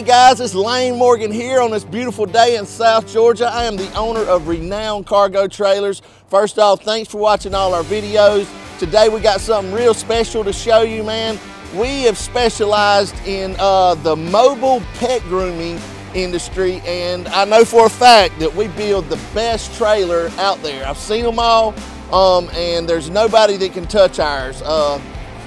Hey guys, it's Lane Morgan here on this beautiful day in South Georgia. I am the owner of Renown Cargo Trailers. First off, thanks for watching all our videos. Today we got something real special to show you, man. We have specialized in uh, the mobile pet grooming industry and I know for a fact that we build the best trailer out there. I've seen them all um, and there's nobody that can touch ours. Uh,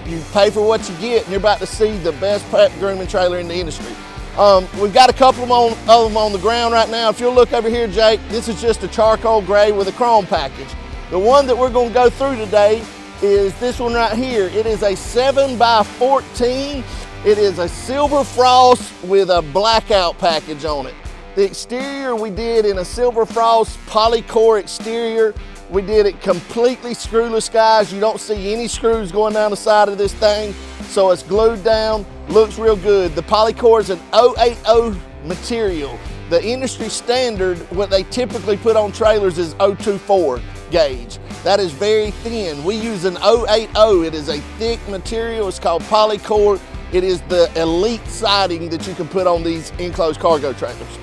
you pay for what you get and you're about to see the best pet grooming trailer in the industry. Um, we've got a couple of them, on, of them on the ground right now. If you'll look over here, Jake, this is just a charcoal gray with a chrome package. The one that we're gonna go through today is this one right here. It is a seven by 14. It is a silver frost with a blackout package on it. The exterior we did in a silver frost polycore exterior we did it completely screwless, guys. You don't see any screws going down the side of this thing. So it's glued down, looks real good. The Polycore is an 080 material. The industry standard, what they typically put on trailers is 024 gauge. That is very thin. We use an 080. It is a thick material. It's called Polycore. It is the elite siding that you can put on these enclosed cargo trailers.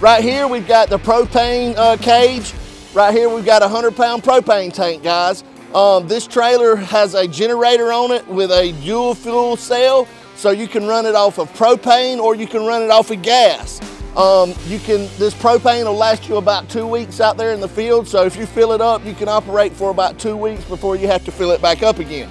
Right here, we've got the propane uh, cage. Right here, we've got a 100 pound propane tank, guys. Um, this trailer has a generator on it with a dual fuel cell, so you can run it off of propane or you can run it off of gas. Um, you can, this propane will last you about two weeks out there in the field, so if you fill it up, you can operate for about two weeks before you have to fill it back up again.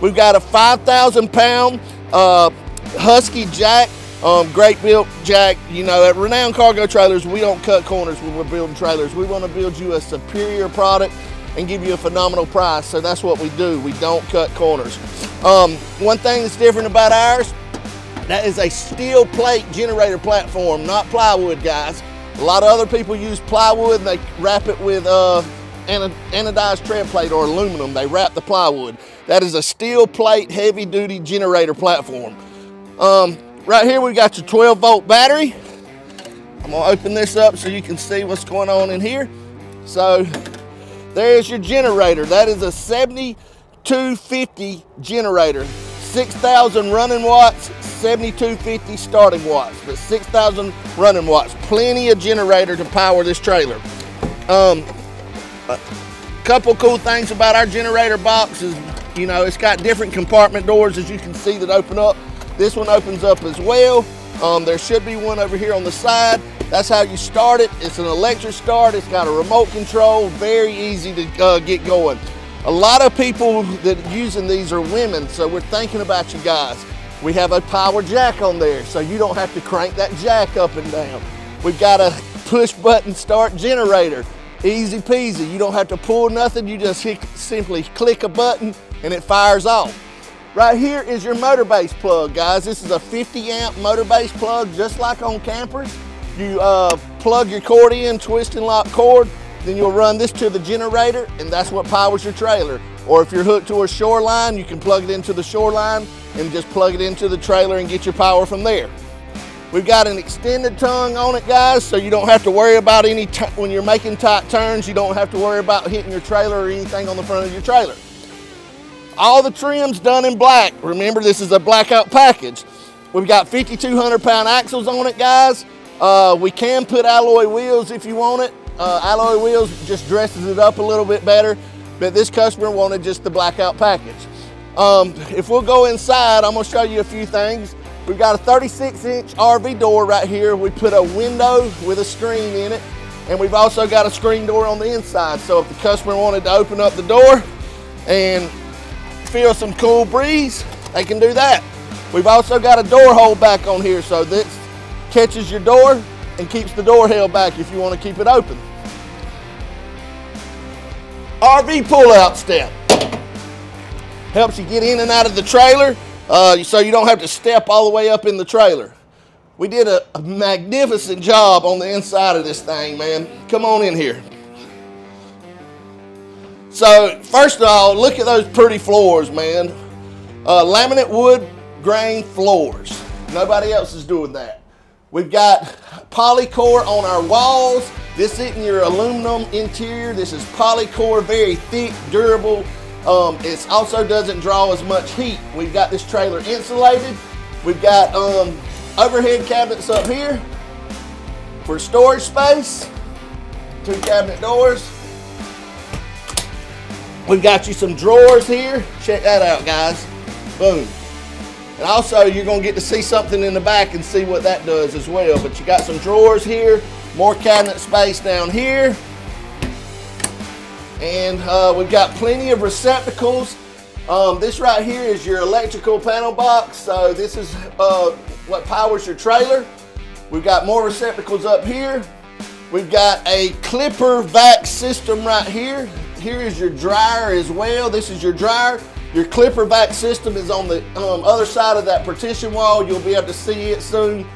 We've got a 5,000 pound uh, Husky jack um, great built jack. You know, at Renown Cargo Trailers, we don't cut corners when we're building trailers. We want to build you a superior product and give you a phenomenal price. So that's what we do. We don't cut corners. Um, one thing that's different about ours, that is a steel plate generator platform, not plywood, guys. A lot of other people use plywood and they wrap it with uh, anodized tread plate or aluminum. They wrap the plywood. That is a steel plate, heavy duty generator platform. Um, Right here we got your 12 volt battery. I'm gonna open this up so you can see what's going on in here. So there's your generator. That is a 7250 generator. 6,000 running watts, 7250 starting watts, but 6,000 running watts. Plenty of generator to power this trailer. Um, a couple cool things about our generator box is, you know, it's got different compartment doors as you can see that open up. This one opens up as well. Um, there should be one over here on the side. That's how you start it. It's an electric start. It's got a remote control, very easy to uh, get going. A lot of people that using these are women, so we're thinking about you guys. We have a power jack on there, so you don't have to crank that jack up and down. We've got a push button start generator. Easy peasy. You don't have to pull nothing. You just hit, simply click a button and it fires off. Right here is your motor base plug, guys. This is a 50 amp motor base plug, just like on campers. You uh, plug your cord in, twist and lock cord, then you'll run this to the generator, and that's what powers your trailer. Or if you're hooked to a shoreline, you can plug it into the shoreline and just plug it into the trailer and get your power from there. We've got an extended tongue on it, guys, so you don't have to worry about any, when you're making tight turns, you don't have to worry about hitting your trailer or anything on the front of your trailer. All the trim's done in black. Remember, this is a blackout package. We've got 5,200 pound axles on it, guys. Uh, we can put alloy wheels if you want it. Uh, alloy wheels just dresses it up a little bit better, but this customer wanted just the blackout package. Um, if we'll go inside, I'm gonna show you a few things. We've got a 36 inch RV door right here. We put a window with a screen in it, and we've also got a screen door on the inside. So if the customer wanted to open up the door and feel some cool breeze, they can do that. We've also got a door hold back on here, so this catches your door and keeps the door held back if you want to keep it open. RV pull-out step. Helps you get in and out of the trailer uh, so you don't have to step all the way up in the trailer. We did a, a magnificent job on the inside of this thing, man. Come on in here. So first of all, look at those pretty floors, man. Uh, laminate wood grain floors. Nobody else is doing that. We've got polycore on our walls. This isn't your aluminum interior. This is polycore, very thick, durable. Um, it also doesn't draw as much heat. We've got this trailer insulated. We've got um, overhead cabinets up here for storage space. Two cabinet doors. We've got you some drawers here. Check that out, guys. Boom. And also, you're going to get to see something in the back and see what that does as well. But you got some drawers here, more cabinet space down here. And uh, we've got plenty of receptacles. Um, this right here is your electrical panel box. So this is uh, what powers your trailer. We've got more receptacles up here. We've got a clipper vac system right here. Here is your dryer as well. This is your dryer. Your clipper vac system is on the um, other side of that partition wall. You'll be able to see it soon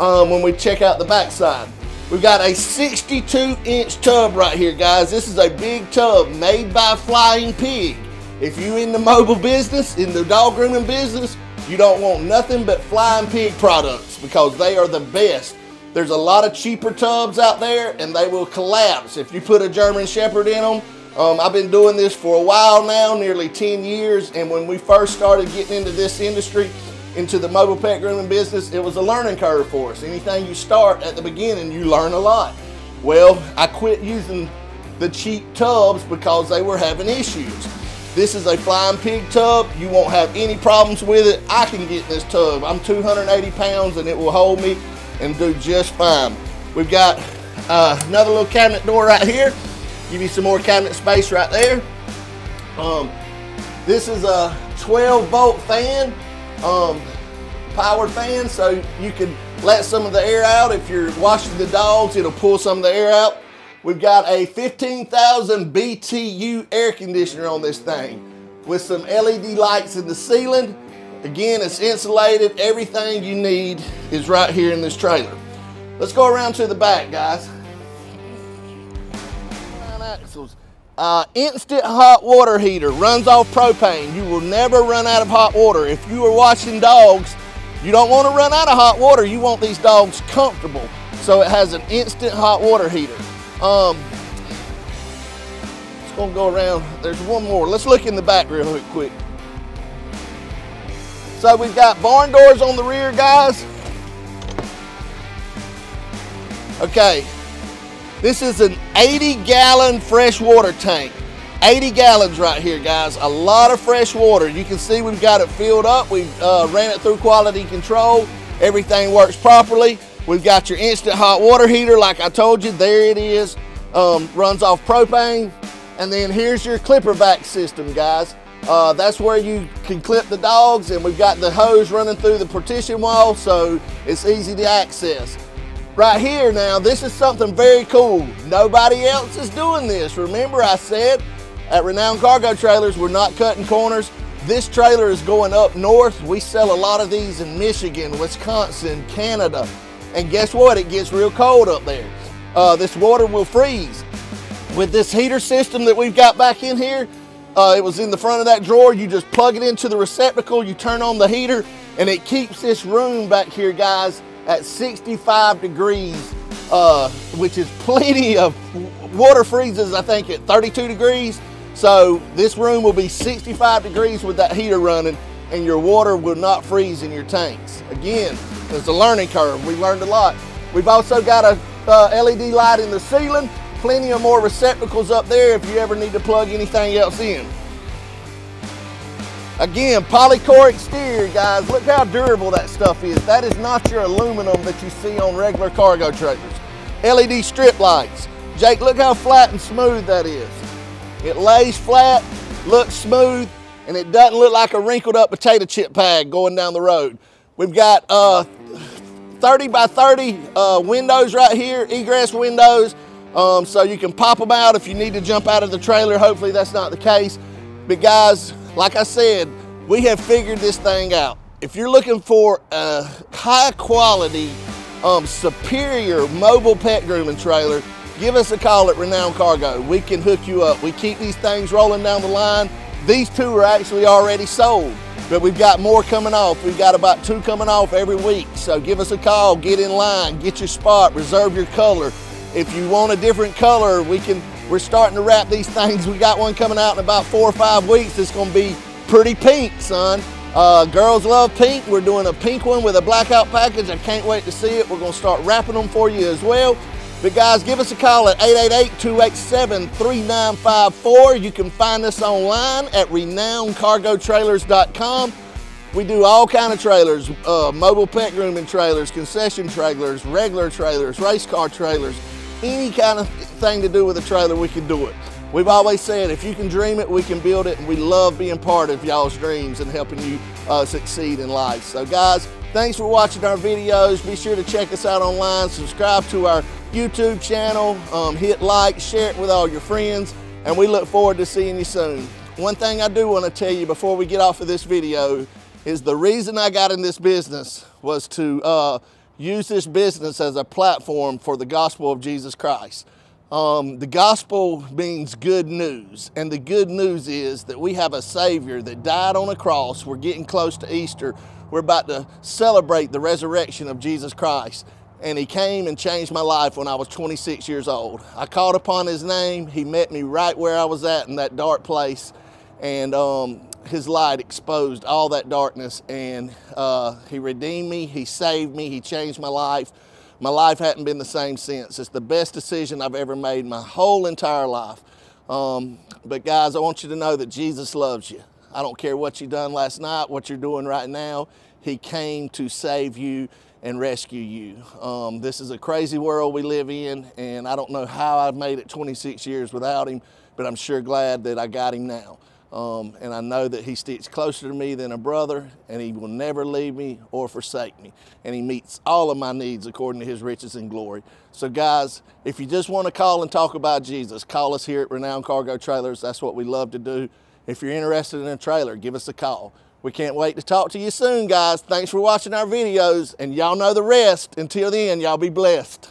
um, when we check out the back side. We've got a 62 inch tub right here, guys. This is a big tub made by Flying Pig. If you in the mobile business, in the dog grooming business, you don't want nothing but Flying Pig products because they are the best. There's a lot of cheaper tubs out there and they will collapse if you put a German Shepherd in them. Um, I've been doing this for a while now, nearly 10 years, and when we first started getting into this industry, into the mobile pet grooming business, it was a learning curve for us. Anything you start at the beginning, you learn a lot. Well, I quit using the cheap tubs because they were having issues. This is a flying pig tub. You won't have any problems with it. I can get this tub. I'm 280 pounds and it will hold me and do just fine. We've got uh, another little cabinet door right here. Give you some more cabinet space right there. Um, this is a 12 volt fan, um, powered fan, so you can let some of the air out. If you're washing the dogs, it'll pull some of the air out. We've got a 15,000 BTU air conditioner on this thing with some LED lights in the ceiling. Again, it's insulated. Everything you need is right here in this trailer. Let's go around to the back, guys. Uh, instant hot water heater runs off propane. You will never run out of hot water. If you are watching dogs, you don't want to run out of hot water. You want these dogs comfortable. So it has an instant hot water heater. Um, it's gonna go around. There's one more. Let's look in the back real quick. So we've got barn doors on the rear, guys. Okay, this is an 80 gallon freshwater tank. 80 gallons right here, guys. A lot of fresh water. You can see we've got it filled up. We've uh, ran it through quality control. Everything works properly. We've got your instant hot water heater, like I told you, there it is. Um, runs off propane. And then here's your clipper vac system, guys. Uh, that's where you can clip the dogs and we've got the hose running through the partition wall so it's easy to access. Right here now, this is something very cool. Nobody else is doing this. Remember I said at Renown Cargo Trailers, we're not cutting corners. This trailer is going up north. We sell a lot of these in Michigan, Wisconsin, Canada, and guess what? It gets real cold up there. Uh, this water will freeze. With this heater system that we've got back in here, uh, it was in the front of that drawer. You just plug it into the receptacle, you turn on the heater, and it keeps this room back here, guys, at 65 degrees, uh, which is plenty of water freezes, I think, at 32 degrees. So this room will be 65 degrees with that heater running and your water will not freeze in your tanks. Again, it's a learning curve. We learned a lot. We've also got a uh, LED light in the ceiling, plenty of more receptacles up there if you ever need to plug anything else in. Again, polycore exterior, guys. Look how durable that stuff is. That is not your aluminum that you see on regular cargo trailers. LED strip lights. Jake, look how flat and smooth that is. It lays flat, looks smooth, and it doesn't look like a wrinkled up potato chip bag going down the road. We've got uh, 30 by 30 uh, windows right here, egress windows, um, so you can pop them out if you need to jump out of the trailer. Hopefully that's not the case. But guys, like I said, we have figured this thing out. If you're looking for a high quality, um, superior mobile pet grooming trailer, give us a call at Renown Cargo. We can hook you up. We keep these things rolling down the line. These two are actually already sold but we've got more coming off. We've got about two coming off every week. So give us a call, get in line, get your spot, reserve your color. If you want a different color, we can, we're starting to wrap these things. We got one coming out in about four or five weeks. It's gonna be pretty pink, son. Uh, girls love pink. We're doing a pink one with a blackout package. I can't wait to see it. We're gonna start wrapping them for you as well. But guys, give us a call at 888-287-3954. You can find us online at renowncargotrailers.com. We do all kind of trailers, uh, mobile pet grooming trailers, concession trailers, regular trailers, race car trailers, any kind of thing to do with a trailer, we can do it. We've always said if you can dream it, we can build it, and we love being part of y'all's dreams and helping you uh, succeed in life. So guys, thanks for watching our videos. Be sure to check us out online, subscribe to our YouTube channel, um, hit like, share it with all your friends, and we look forward to seeing you soon. One thing I do want to tell you before we get off of this video is the reason I got in this business was to uh, use this business as a platform for the gospel of Jesus Christ. Um, the gospel means good news, and the good news is that we have a Savior that died on a cross. We're getting close to Easter. We're about to celebrate the resurrection of Jesus Christ and he came and changed my life when I was 26 years old. I called upon his name. He met me right where I was at in that dark place, and um, his light exposed all that darkness, and uh, he redeemed me. He saved me. He changed my life. My life hadn't been the same since. It's the best decision I've ever made my whole entire life. Um, but guys, I want you to know that Jesus loves you. I don't care what you done last night, what you're doing right now. He came to save you and rescue you. Um, this is a crazy world we live in, and I don't know how I've made it 26 years without him, but I'm sure glad that I got him now. Um, and I know that he sticks closer to me than a brother, and he will never leave me or forsake me. And he meets all of my needs according to his riches and glory. So, guys, if you just want to call and talk about Jesus, call us here at Renown Cargo Trailers. That's what we love to do. If you're interested in a trailer, give us a call. We can't wait to talk to you soon, guys. Thanks for watching our videos, and y'all know the rest. Until then, y'all be blessed.